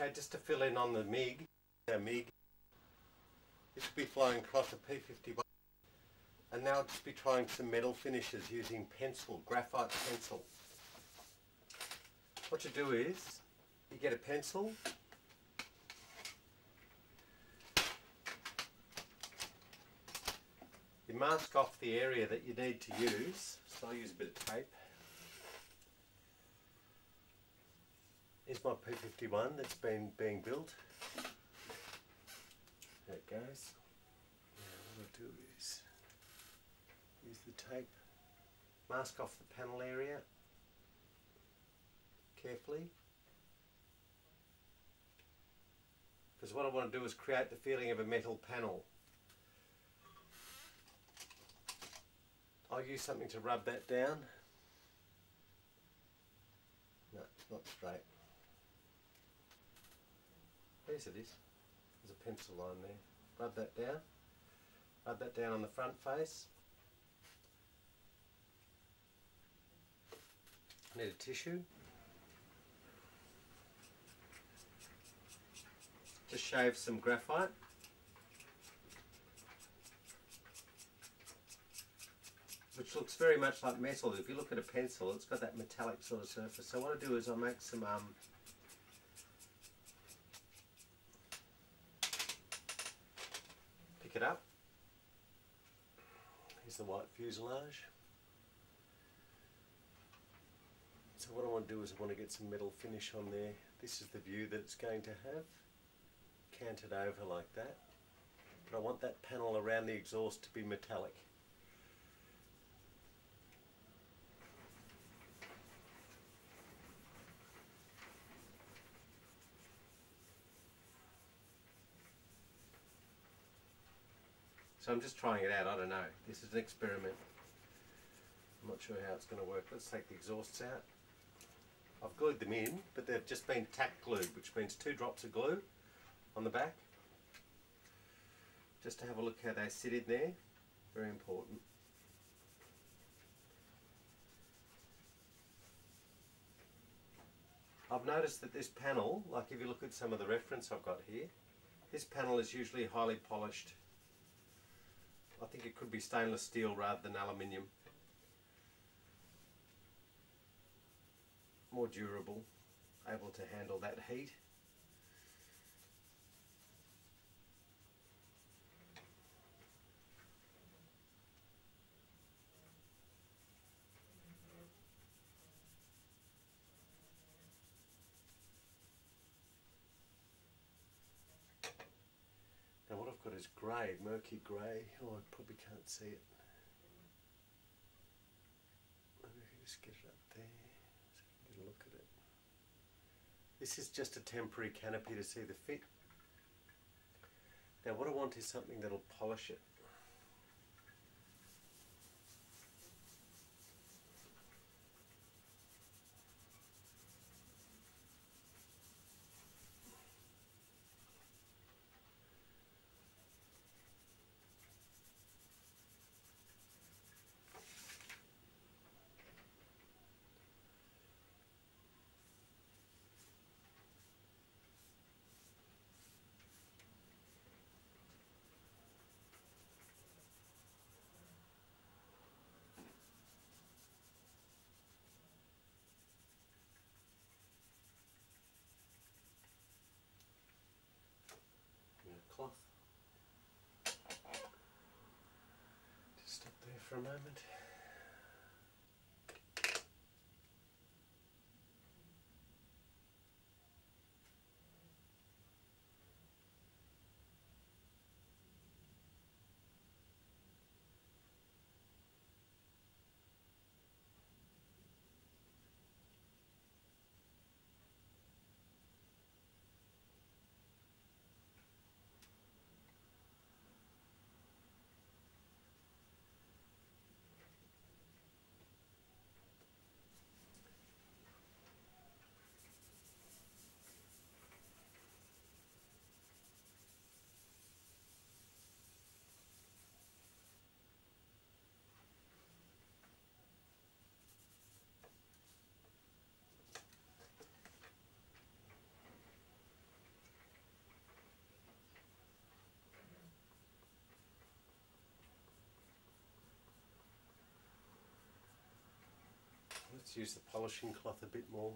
Okay, just to fill in on the MiG, our MiG, this will be flying across a P51 and now I'll just be trying some metal finishes using pencil, graphite pencil. What you do is, you get a pencil, you mask off the area that you need to use, so I'll use a bit of tape. Here's my P51 that's been being built. There it goes. Now what I'll do is use the tape, mask off the panel area carefully. Because what I want to do is create the feeling of a metal panel. I'll use something to rub that down. No, not straight. Yes it is. There's a pencil line there. Rub that down. Rub that down on the front face. Need a tissue. Just shave some graphite. Which looks very much like metal. If you look at a pencil, it's got that metallic sort of surface. So what I do is I make some um, pick it up. Here's the white fuselage. So what I want to do is I want to get some metal finish on there. This is the view that it's going to have. Canted over like that. But I want that panel around the exhaust to be metallic. So I'm just trying it out, I don't know. This is an experiment. I'm not sure how it's going to work. Let's take the exhausts out. I've glued them in, but they've just been tack glued, which means two drops of glue on the back. Just to have a look how they sit in there. Very important. I've noticed that this panel, like if you look at some of the reference I've got here, this panel is usually highly polished I think it could be stainless steel rather than aluminium. More durable, able to handle that heat. Grey, murky grey. Oh, I probably can't see it. Maybe just get it up there so you can look at it. This is just a temporary canopy to see the fit. Now what I want is something that'll polish it. For a moment. Use the polishing cloth a bit more.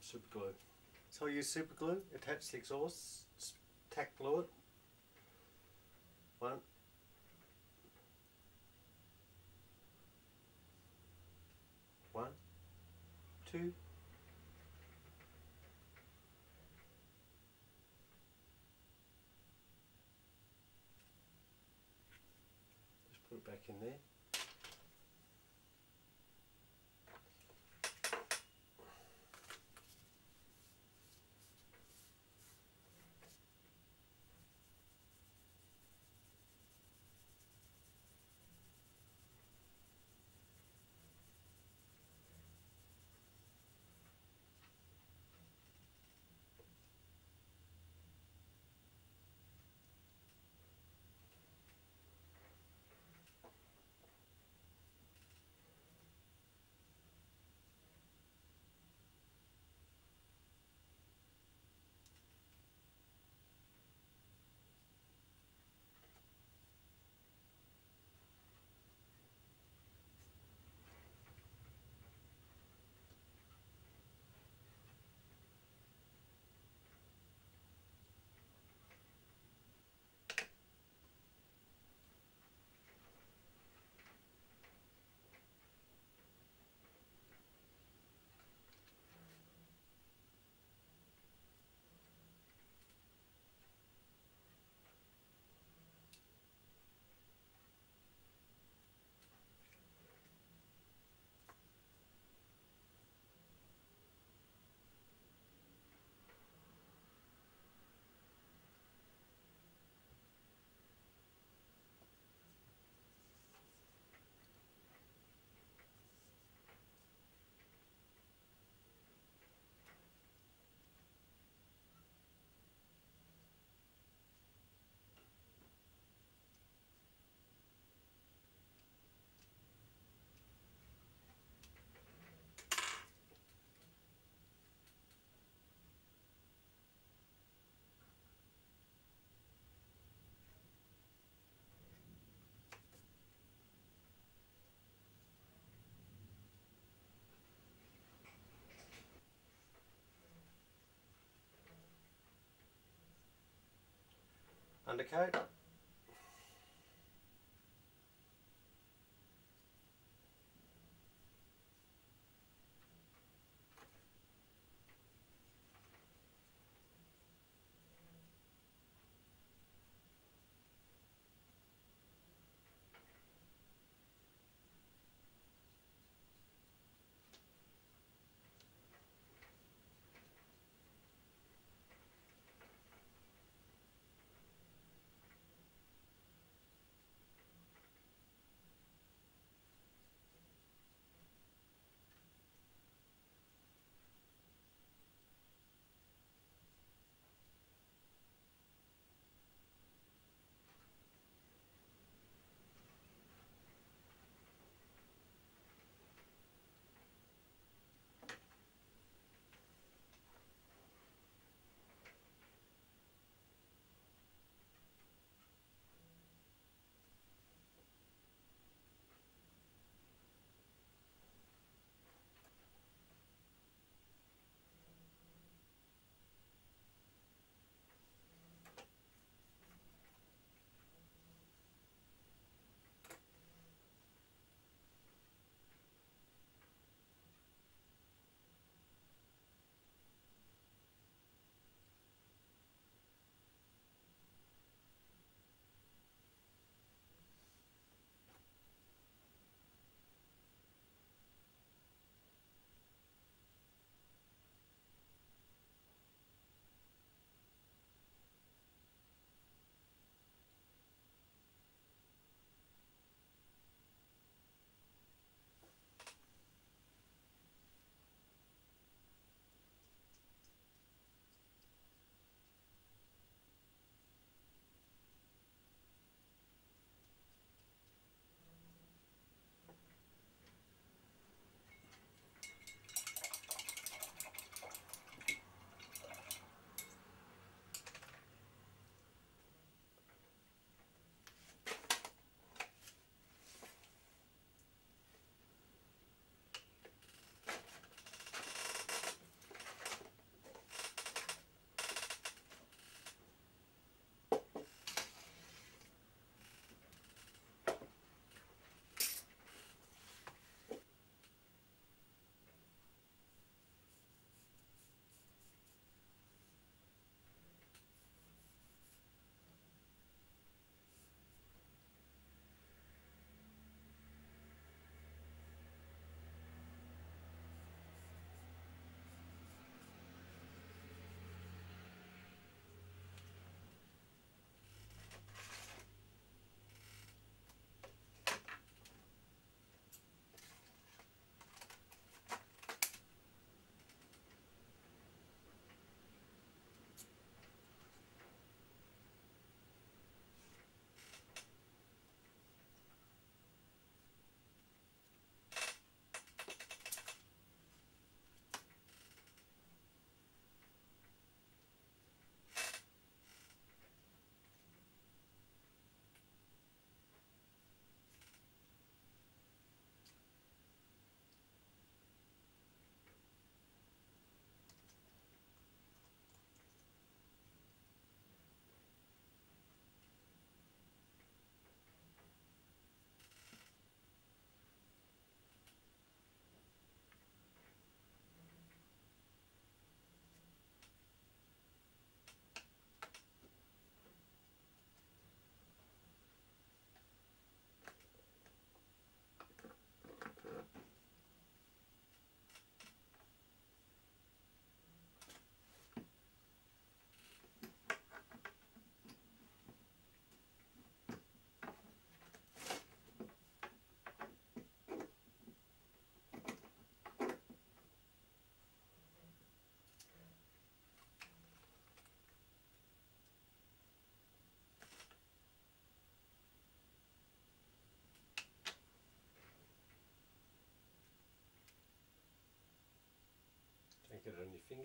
Super glue. So I use super glue, attach the exhaust, tack glue it. One. One, two, just put it back in there. Undercoat.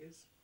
Get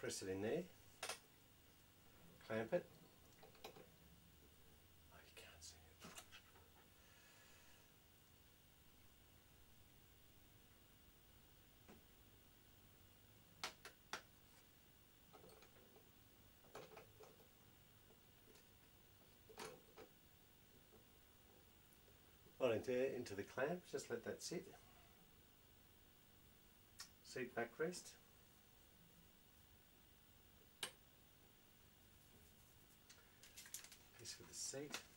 press it in there, clamp it. Oh, you can't see it. Right into, into the clamp, just let that sit. Seat backrest. Piece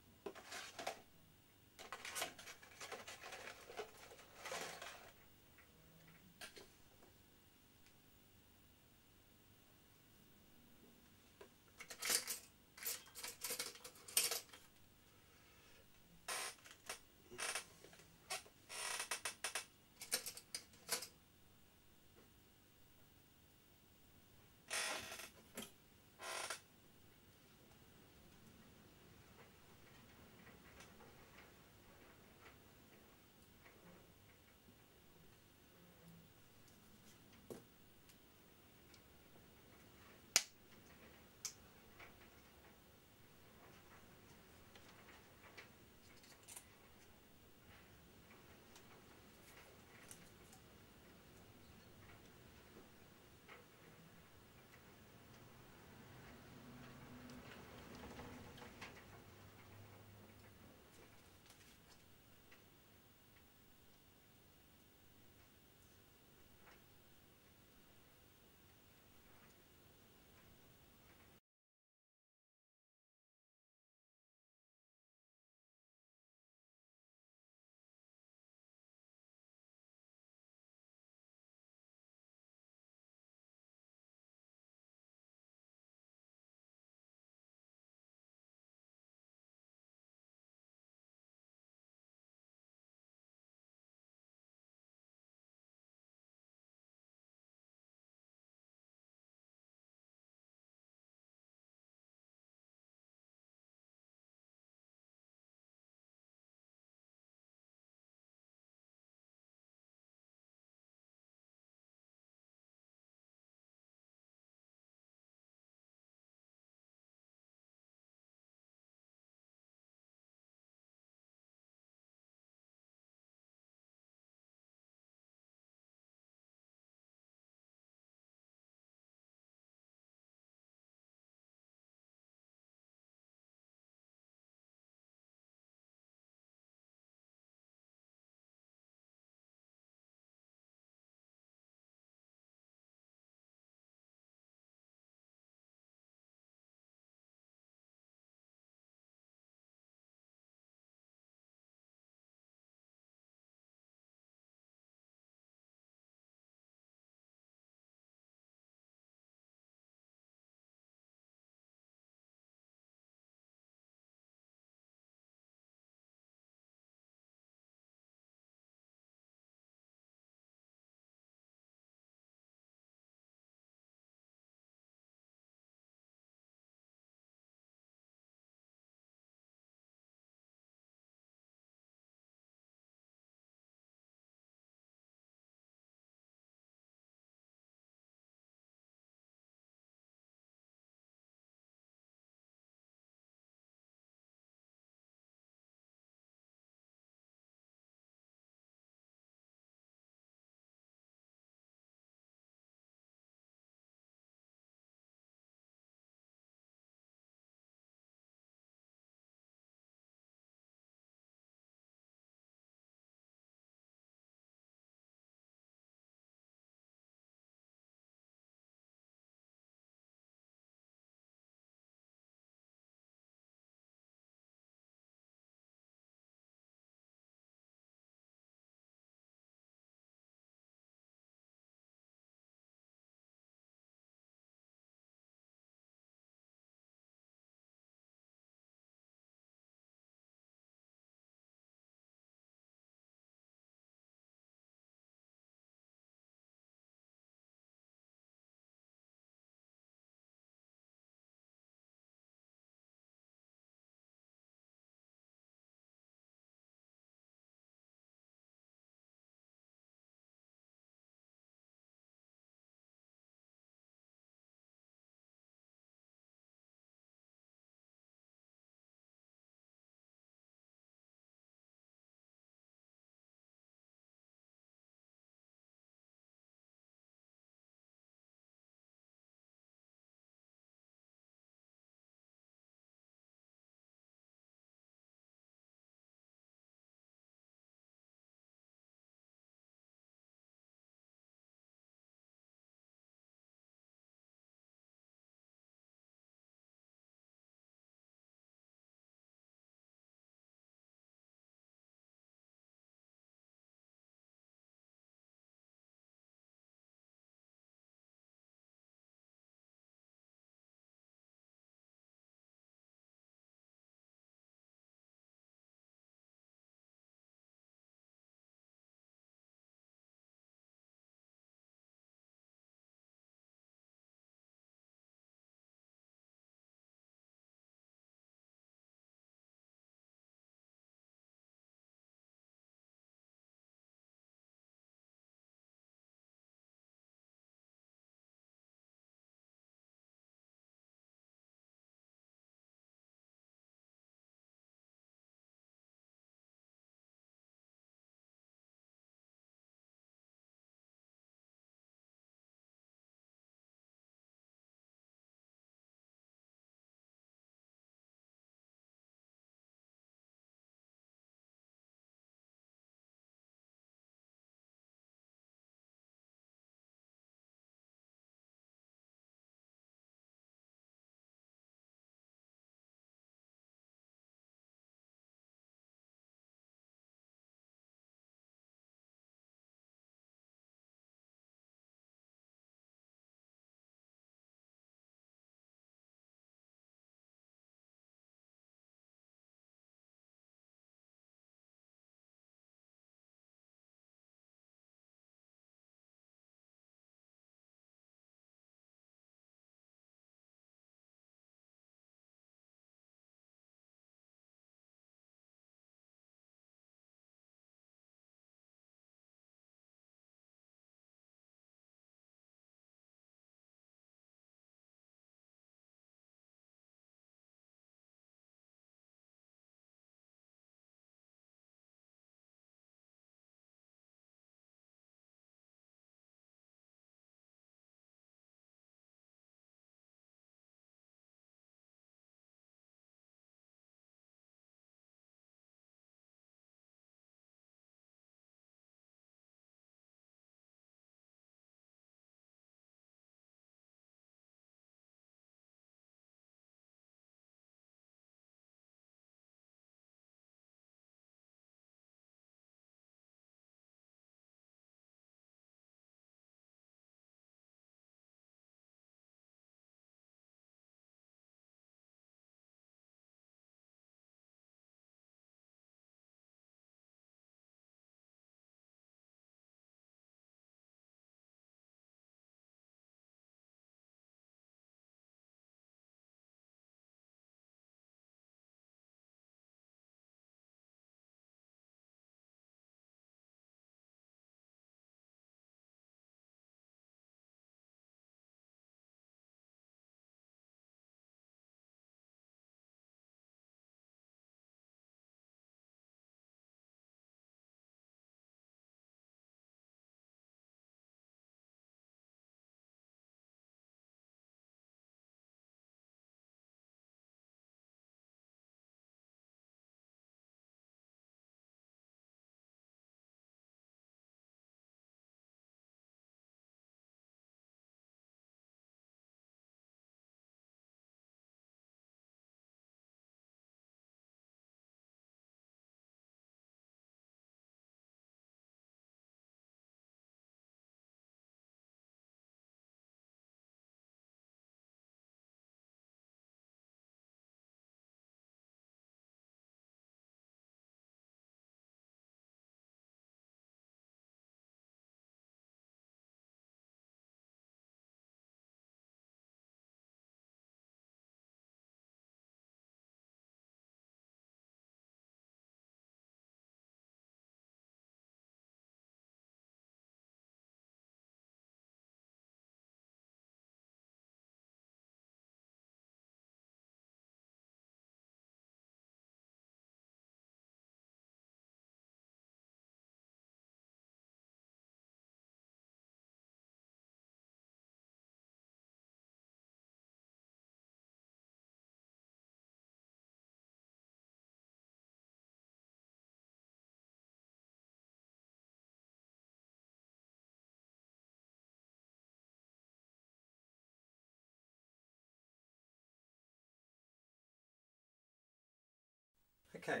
Okay,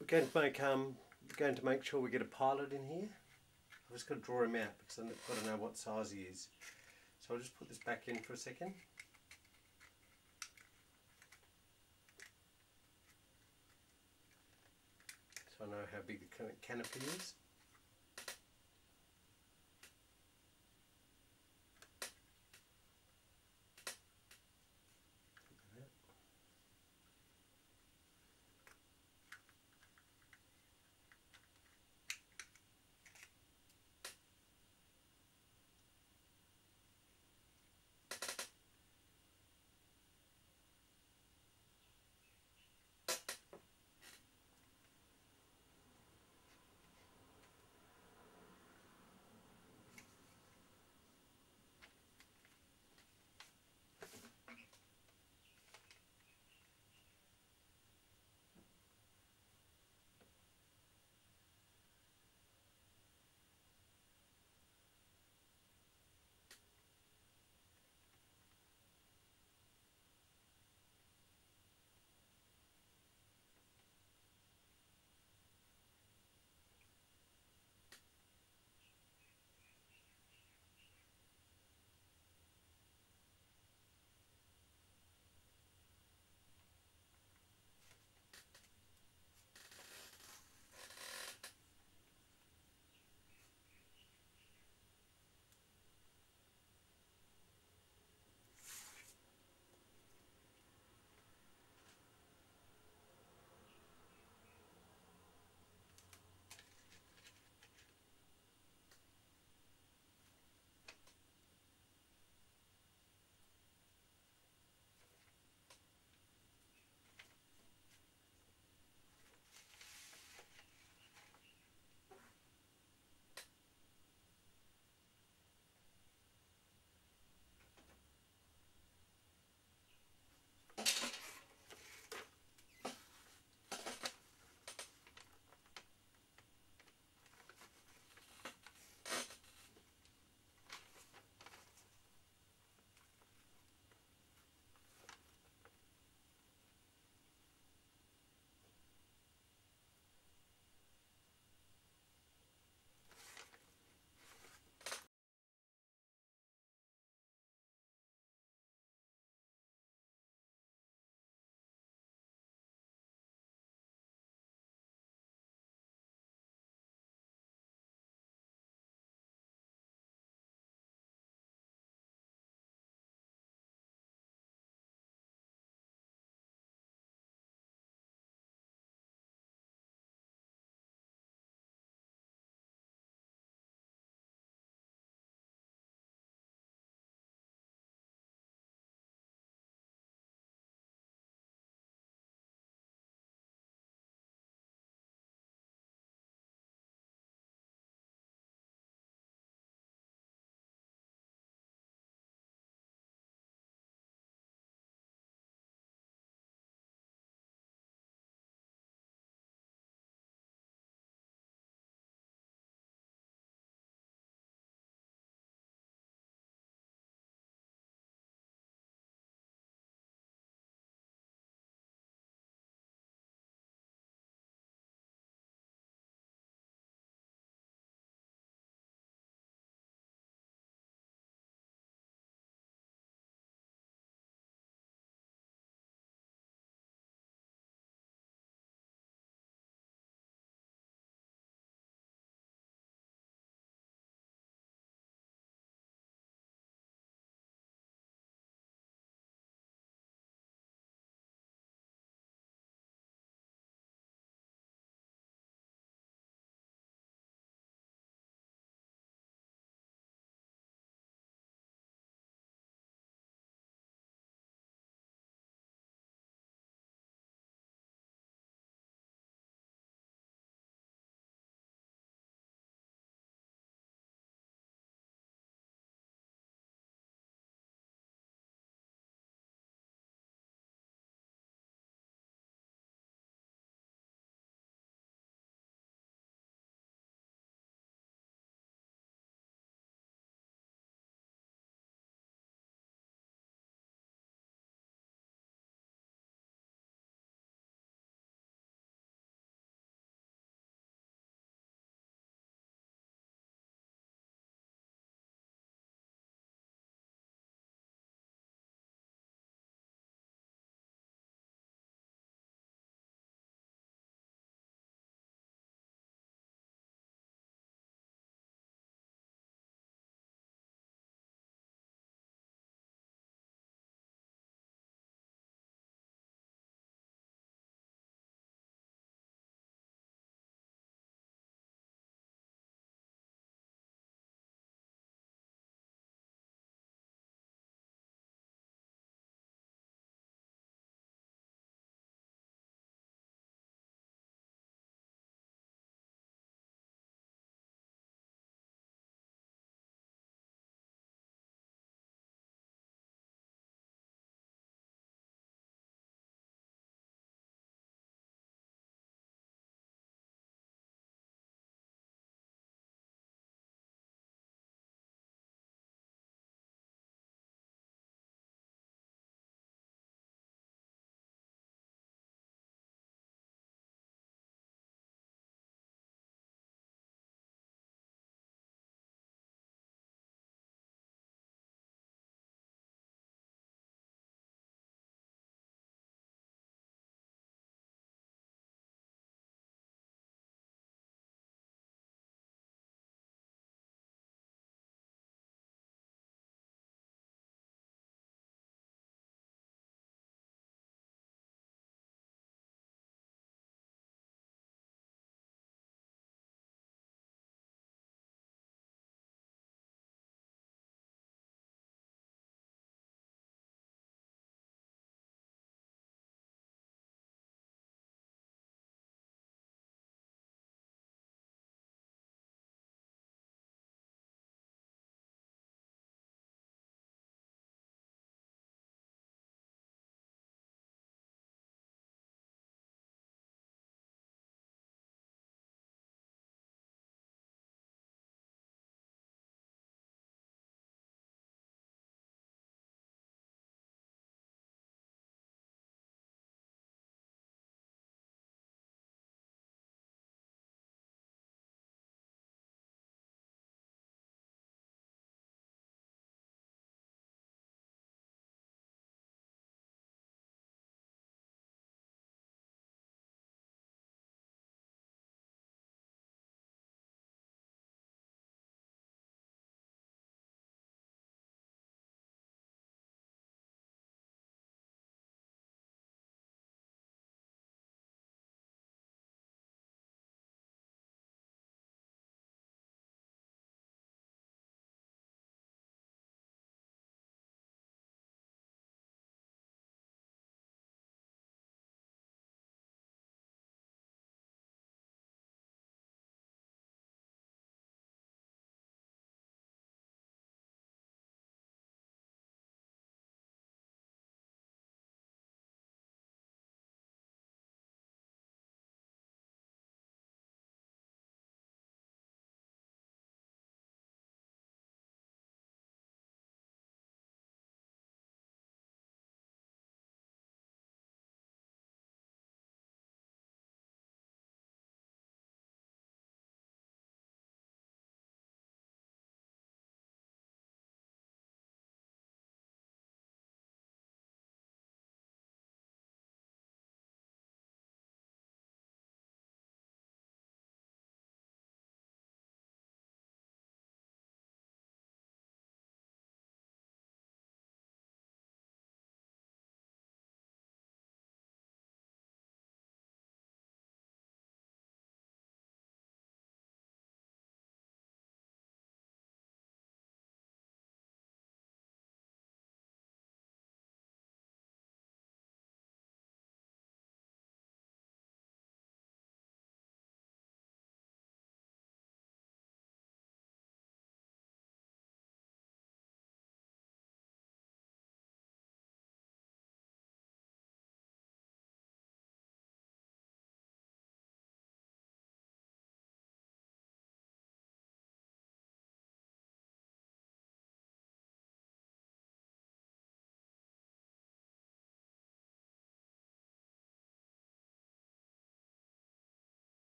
we're going to make um, we're going to make sure we get a pilot in here. I've just got to draw him out because I've got to know what size he is. So I'll just put this back in for a second. So I know how big the canopy is.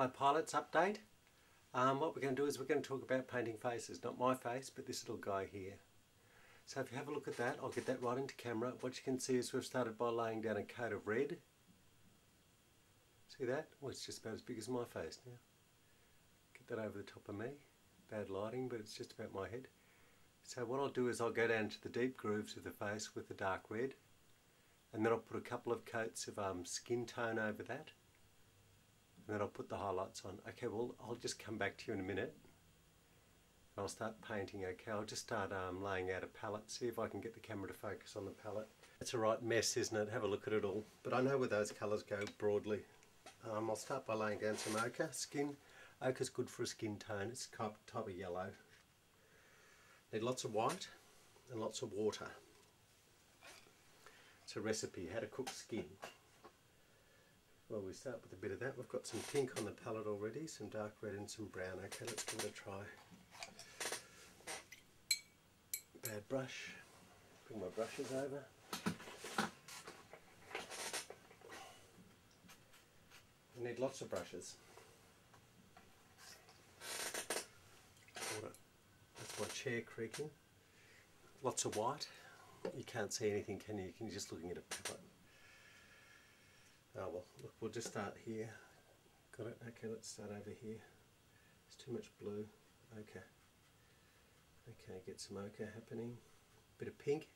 Hi pilots update. Um, what we're going to do is we're going to talk about painting faces, not my face but this little guy here. So if you have a look at that, I'll get that right into camera. What you can see is we've started by laying down a coat of red. See that? Well it's just about as big as my face now. Get that over the top of me. Bad lighting but it's just about my head. So what I'll do is I'll go down to the deep grooves of the face with the dark red and then I'll put a couple of coats of um, skin tone over that and then I'll put the highlights on. Okay, well I'll just come back to you in a minute. I'll start painting, okay? I'll just start um, laying out a palette, see if I can get the camera to focus on the palette. It's a right mess, isn't it? Have a look at it all. But I know where those colours go broadly. Um, I'll start by laying down some ochre. Skin, ochre's good for a skin tone. It's type, type of yellow. Need lots of white and lots of water. It's a recipe, how to cook skin. Well, we start with a bit of that. We've got some pink on the palette already, some dark red and some brown. Okay, let's give it a try. Bad brush. Bring my brushes over. I need lots of brushes. That's my chair creaking. Lots of white. You can't see anything, can you? You can just looking at a palette. Oh well, look, we'll just start here. Got it? Okay, let's start over here. There's too much blue. Okay. Okay, get some ochre happening. Bit of pink.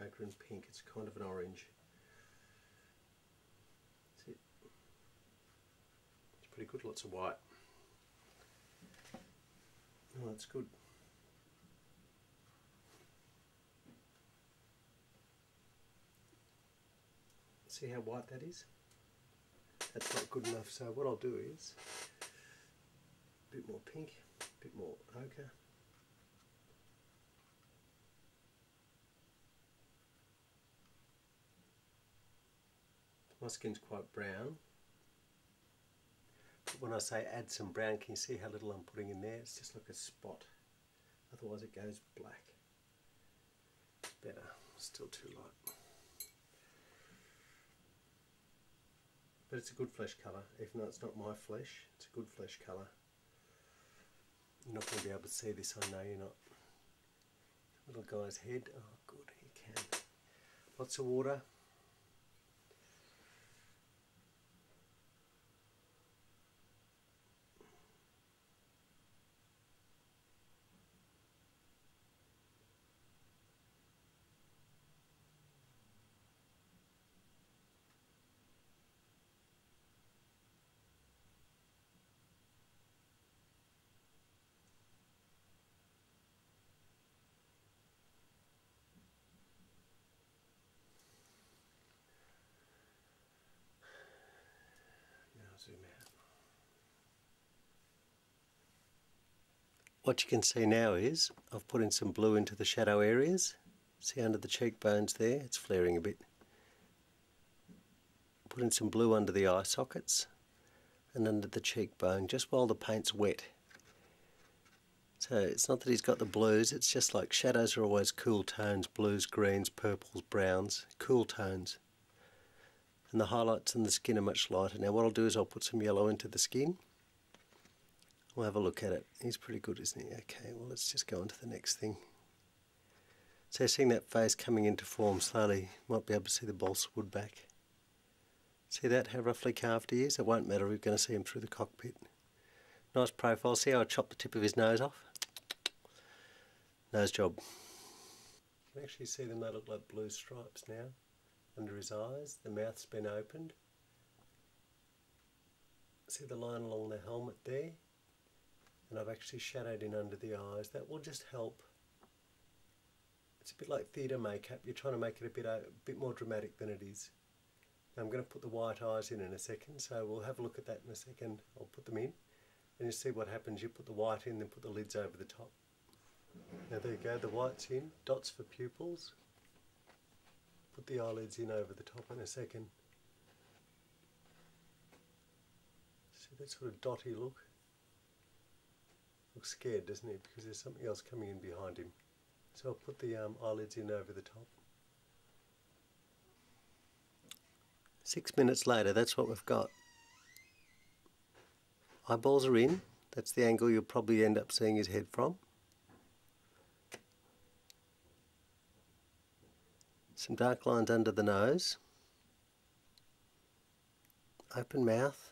Ochre and pink. It's kind of an orange. That's it. It's pretty good. Lots of white. Oh, that's good. See how white that is? That's not good enough, so what I'll do is a bit more pink, a bit more ochre. My skin's quite brown. But when I say add some brown, can you see how little I'm putting in there? It's just like a spot. Otherwise it goes black. Better, still too light. But it's a good flesh colour, even though it's not my flesh, it's a good flesh colour. You're not going to be able to see this, I know you're not. Little guy's head, oh good, he can. Lots of water. zoom out. What you can see now is I've put in some blue into the shadow areas. See under the cheekbones there, it's flaring a bit. Put in some blue under the eye sockets and under the cheekbone just while the paint's wet. So it's not that he's got the blues, it's just like shadows are always cool tones, blues, greens, purples, browns, cool tones and the highlights in the skin are much lighter. Now what I'll do is I'll put some yellow into the skin. We'll have a look at it. He's pretty good, isn't he? Okay, well let's just go on to the next thing. So seeing that face coming into form slowly, might be able to see the balsa wood back. See that, how roughly carved he is? It won't matter, we're going to see him through the cockpit. Nice profile. See how I chopped the tip of his nose off? Nose job. You can actually see them, they look like blue stripes now under his eyes. The mouth's been opened. See the line along the helmet there? And I've actually shadowed in under the eyes. That will just help. It's a bit like theatre makeup. You're trying to make it a bit, a bit more dramatic than it is. Now I'm going to put the white eyes in in a second, so we'll have a look at that in a second. I'll put them in, and you see what happens. You put the white in, then put the lids over the top. Now there you go, the white's in, dots for pupils put the eyelids in over the top in a second. See that sort of dotty look? Looks scared, doesn't he? Because there's something else coming in behind him. So I'll put the um, eyelids in over the top. Six minutes later, that's what we've got. Eyeballs are in. That's the angle you'll probably end up seeing his head from. Some dark lines under the nose. Open mouth.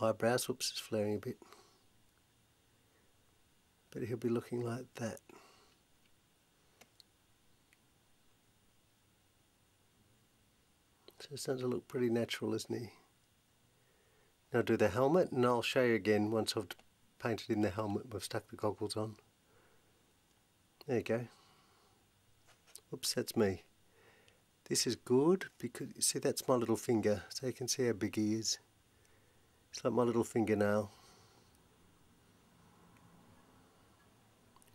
Eyebrows, whoops, it's flaring a bit. But he'll be looking like that. So it's starting to look pretty natural, isn't he? Now do the helmet and I'll show you again once I've painted in the helmet we've stuck the goggles on. There you go. Oops, that's me. This is good because, see that's my little finger, so you can see how big he is. It's like my little fingernail.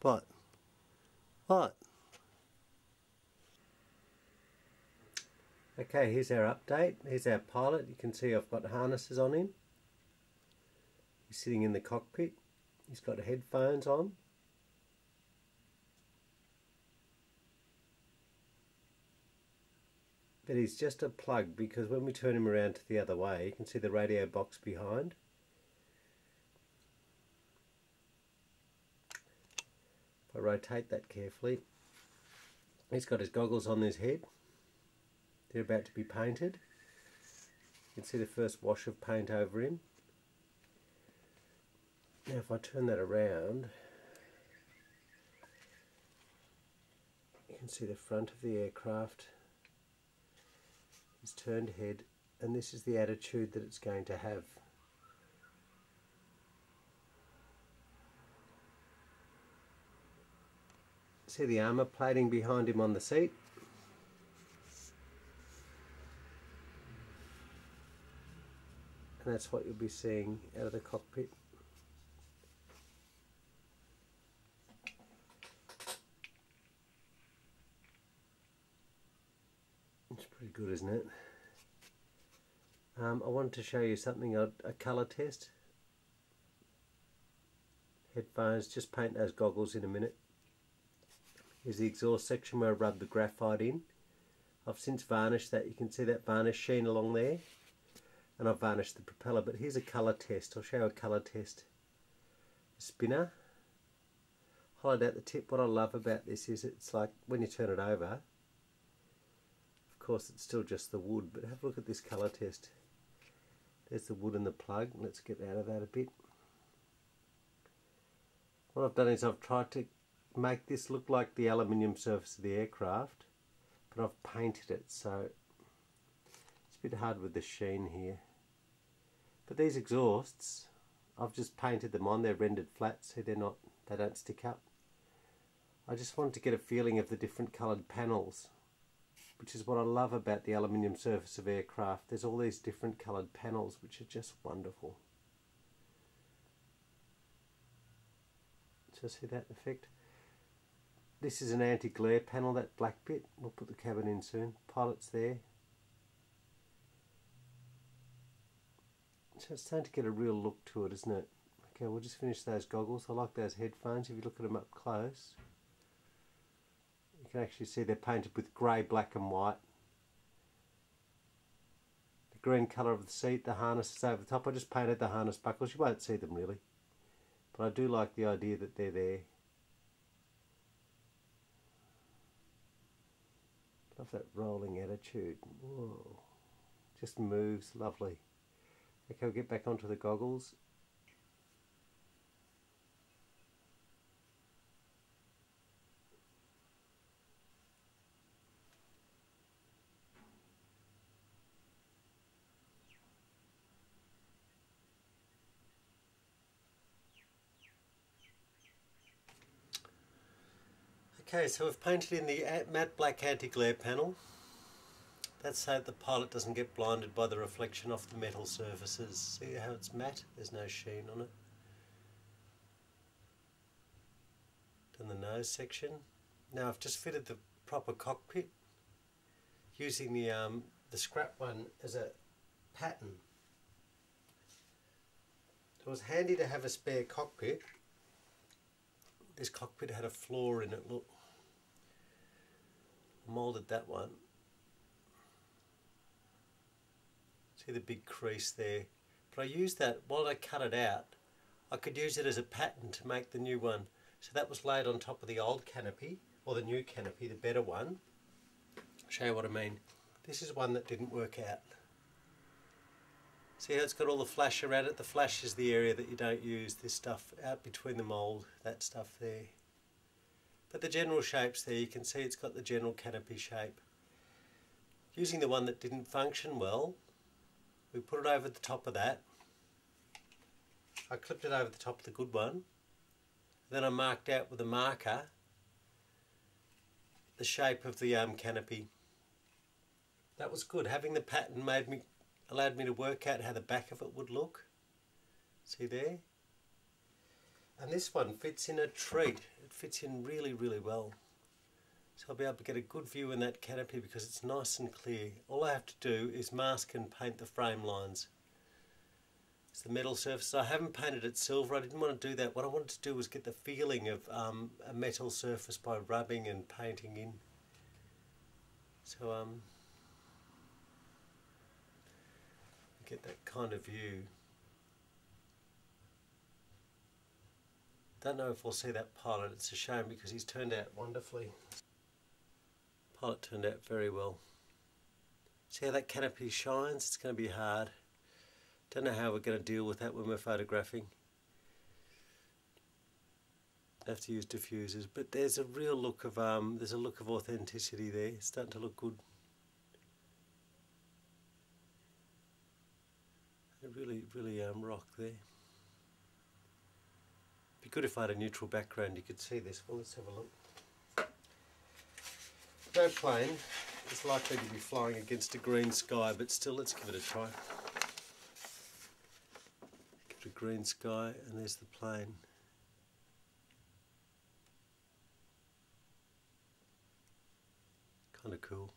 What? but. Okay, here's our update. Here's our pilot. You can see I've got harnesses on him. He's sitting in the cockpit. He's got headphones on. But he's just a plug because when we turn him around to the other way, you can see the radio box behind. If I rotate that carefully, he's got his goggles on his head. They're about to be painted. You can see the first wash of paint over him. Now if I turn that around, you can see the front of the aircraft, his turned head, and this is the attitude that it's going to have. See the armour plating behind him on the seat? and that's what you'll be seeing out of the cockpit. It's pretty good, isn't it? Um, I wanted to show you something, a, a colour test. Headphones, just paint those goggles in a minute. Here's the exhaust section where I rubbed the graphite in. I've since varnished that, you can see that varnish sheen along there. And I've varnished the propeller. But here's a colour test. I'll show you a colour test. Spinner. Hollowed out the tip. What I love about this is it's like when you turn it over of course it's still just the wood. But have a look at this colour test. There's the wood and the plug. Let's get out of that a bit. What I've done is I've tried to make this look like the aluminium surface of the aircraft but I've painted it so it's a bit hard with the sheen here but these exhausts, I've just painted them on, they're rendered flat so they're not, they don't stick up. I just wanted to get a feeling of the different coloured panels, which is what I love about the aluminium surface of aircraft. There's all these different coloured panels which are just wonderful. So see that effect? This is an anti-glare panel, that black bit. We'll put the cabin in soon. Pilot's there. So it's starting to get a real look to it, isn't it? Okay, we'll just finish those goggles. I like those headphones. If you look at them up close, you can actually see they're painted with grey, black and white. The green colour of the seat, the harness is over the top. I just painted the harness buckles. You won't see them really. But I do like the idea that they're there. Love that rolling attitude. Whoa. Just moves lovely. Okay, we'll get back onto the goggles. Okay, so we've painted in the matte black anti-glare panel. That's so the pilot doesn't get blinded by the reflection off the metal surfaces. See how it's matte? There's no sheen on it. Done the nose section. Now I've just fitted the proper cockpit using the um, the scrap one as a pattern. It was handy to have a spare cockpit. This cockpit had a flaw in it, look. Moulded that one See the big crease there? But I used that while I cut it out. I could use it as a pattern to make the new one. So that was laid on top of the old canopy, or the new canopy, the better one. I'll show you what I mean. This is one that didn't work out. See how it's got all the flash around it? The flash is the area that you don't use. This stuff out between the mould, that stuff there. But the general shape's there. You can see it's got the general canopy shape. Using the one that didn't function well, we put it over the top of that. I clipped it over the top of the good one. Then I marked out with a marker the shape of the um, canopy. That was good. Having the pattern made me allowed me to work out how the back of it would look. See there? And this one fits in a treat. It fits in really, really well. So I'll be able to get a good view in that canopy because it's nice and clear. All I have to do is mask and paint the frame lines. It's the metal surface. I haven't painted it silver. I didn't want to do that. What I wanted to do was get the feeling of um, a metal surface by rubbing and painting in. So um, get that kind of view. Don't know if we'll see that pilot. It's a shame because he's turned out wonderfully. Pilot turned out very well. See how that canopy shines? It's going to be hard. Don't know how we're going to deal with that when we're photographing. Have to use diffusers, but there's a real look of um, there's a look of authenticity there. It's starting to look good. Really, really um, rock there good if I had a neutral background you could see this. Well, let's have a look. No plane. is likely to be flying against a green sky, but still, let's give it a try. Give it a green sky, and there's the plane. Kind of cool.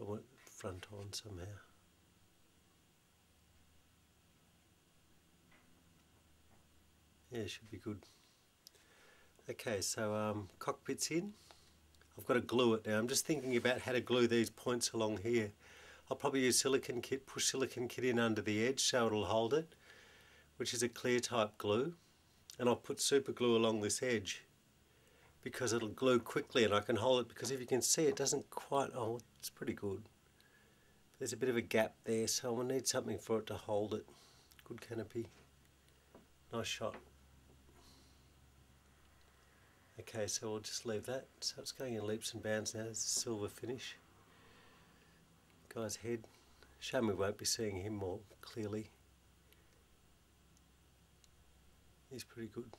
I want front on somehow. Yeah, should be good. Okay, so um, cockpit's in. I've got to glue it now. I'm just thinking about how to glue these points along here. I'll probably use silicon kit, push silicon kit in under the edge so it'll hold it, which is a clear type glue. And I'll put super glue along this edge because it'll glue quickly and I can hold it because if you can see it doesn't quite, oh it's pretty good. There's a bit of a gap there so I'll need something for it to hold it. Good canopy. Nice shot. Okay so we'll just leave that. So it's going in leaps and bounds now. There's a silver finish. Guy's head. Shame we won't be seeing him more clearly. He's pretty good.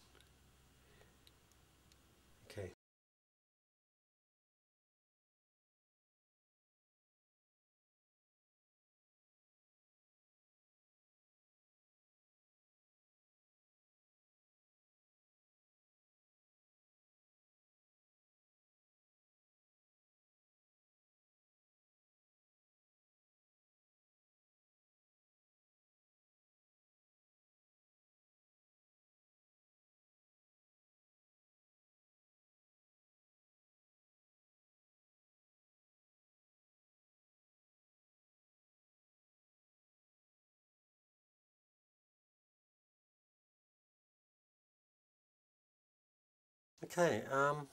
Okay, um,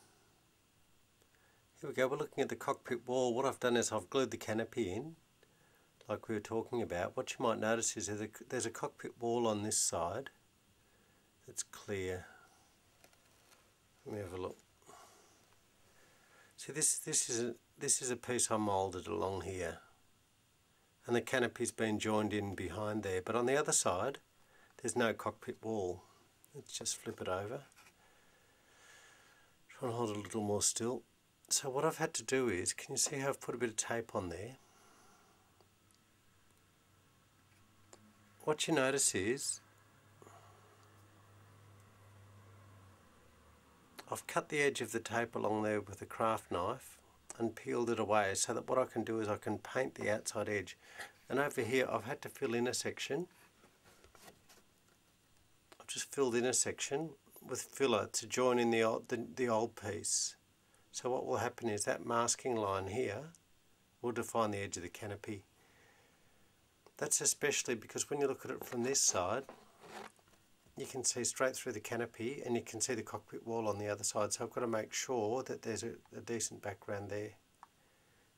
here we go. We're looking at the cockpit wall. What I've done is I've glued the canopy in, like we were talking about. What you might notice is there's a, there's a cockpit wall on this side that's clear. Let me have a look. See, this this is a this is a piece I moulded along here, and the canopy's been joined in behind there. But on the other side, there's no cockpit wall. Let's just flip it over. Try and hold it a little more still. So what I've had to do is, can you see how I've put a bit of tape on there? What you notice is, I've cut the edge of the tape along there with a craft knife and peeled it away so that what I can do is I can paint the outside edge. And over here I've had to fill in a section. I've just filled in a section with filler to join in the old, the, the old piece. So what will happen is that masking line here will define the edge of the canopy. That's especially because when you look at it from this side, you can see straight through the canopy and you can see the cockpit wall on the other side. So I've got to make sure that there's a, a decent background there.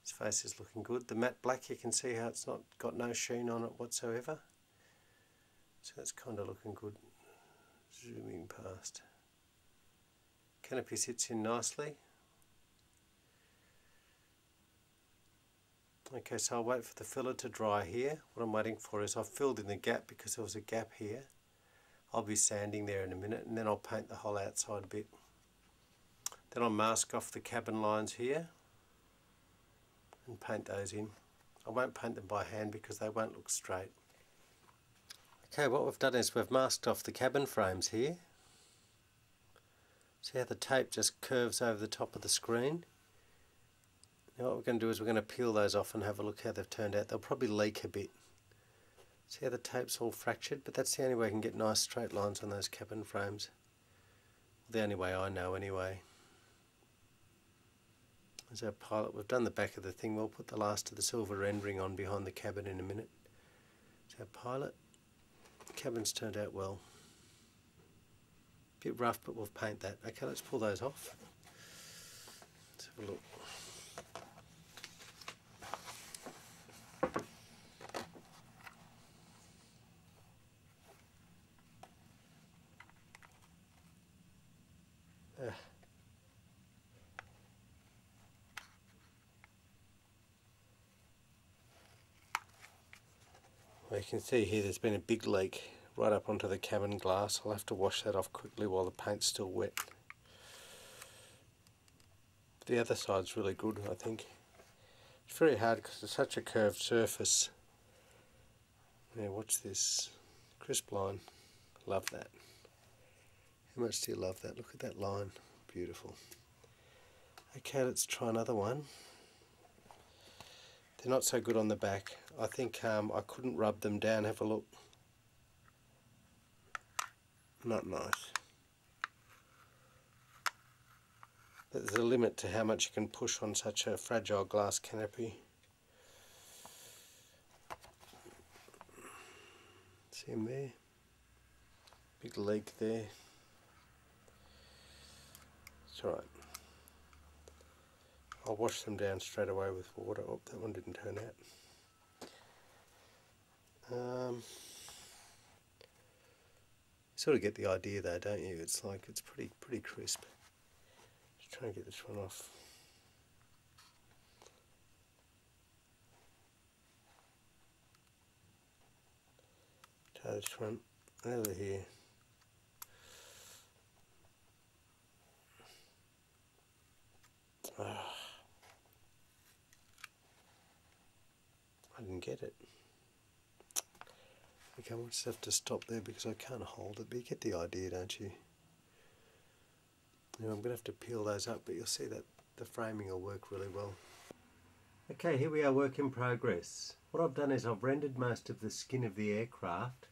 His face is looking good. The matte black, you can see how it's not got no sheen on it whatsoever. So that's kind of looking good. Zooming past. Canopy sits in nicely. Okay, so I'll wait for the filler to dry here. What I'm waiting for is I've filled in the gap because there was a gap here. I'll be sanding there in a minute and then I'll paint the whole outside bit. Then I'll mask off the cabin lines here and paint those in. I won't paint them by hand because they won't look straight. Okay, what we've done is we've masked off the cabin frames here. See how the tape just curves over the top of the screen? Now what we're going to do is we're going to peel those off and have a look how they've turned out. They'll probably leak a bit. See how the tape's all fractured? But that's the only way I can get nice straight lines on those cabin frames. The only way I know anyway. There's our pilot. We've done the back of the thing. We'll put the last of the silver rendering on behind the cabin in a minute. Our pilot. Cabin's turned out well. Bit rough, but we'll paint that. Okay, let's pull those off. Let's have a look. Well, you can see here there's been a big leak right up onto the cabin glass. I'll have to wash that off quickly while the paint's still wet. The other side's really good, I think. It's very hard because it's such a curved surface. Yeah, watch this crisp line. Love that. How much do you love that? Look at that line. Beautiful. Okay, let's try another one. They're not so good on the back. I think um, I couldn't rub them down. Have a look. Not nice. There's a limit to how much you can push on such a fragile glass canopy. See him there? Big leak there. It's alright. I'll wash them down straight away with water. Oh, that one didn't turn out. Um, sort of get the idea there, don't you? It's like it's pretty pretty crisp. Just trying to get this one off. Try this one over here. Ah. I didn't get it. Okay, we'll just have to stop there because I can't hold it, but you get the idea, don't you? Now I'm going to have to peel those up, but you'll see that the framing will work really well. Okay, here we are, work in progress. What I've done is I've rendered most of the skin of the aircraft.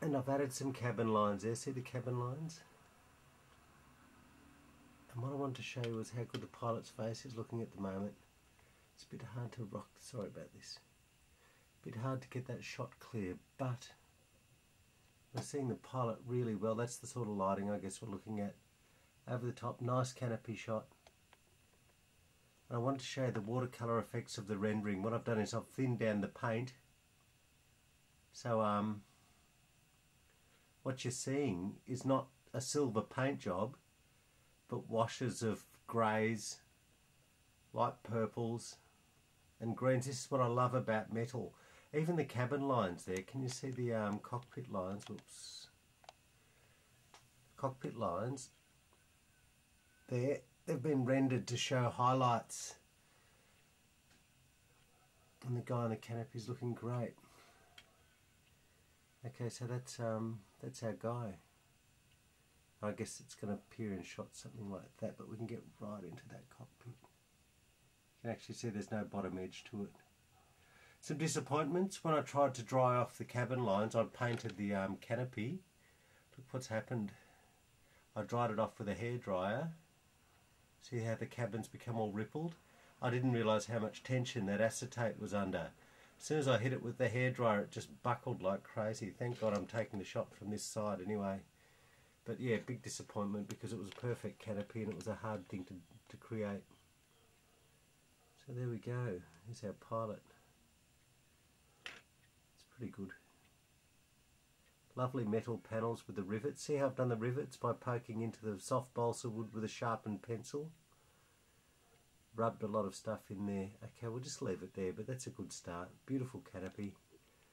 And I've added some cabin lines there, see the cabin lines? And what I want to show you is how good the pilot's face is looking at the moment. It's a bit hard to rock, sorry about this. A bit hard to get that shot clear, but we're seeing the pilot really well. That's the sort of lighting I guess we're looking at. Over the top, nice canopy shot. And I wanted to show you the watercolour effects of the rendering. What I've done is I've thinned down the paint. So um, what you're seeing is not a silver paint job but washes of greys, light purples and greens. This is what I love about metal. Even the cabin lines there, can you see the um, cockpit lines? Whoops. Cockpit lines there, they've been rendered to show highlights. And the guy on the canopy is looking great. Okay, so that's um, that's our guy. I guess it's going to appear in shot something like that, but we can get right into that cockpit. You can actually see there's no bottom edge to it. Some disappointments when I tried to dry off the cabin lines. I painted the um, canopy. Look what's happened. I dried it off with a hairdryer. See how the cabin's become all rippled? I didn't realise how much tension that acetate was under. As soon as I hit it with the hairdryer, it just buckled like crazy. Thank God I'm taking the shot from this side anyway. But yeah, big disappointment because it was a perfect canopy and it was a hard thing to, to create. So there we go. Here's our pilot. It's pretty good. Lovely metal panels with the rivets. See how I've done the rivets by poking into the soft balsa wood with a sharpened pencil? Rubbed a lot of stuff in there. Okay, we'll just leave it there, but that's a good start. Beautiful canopy.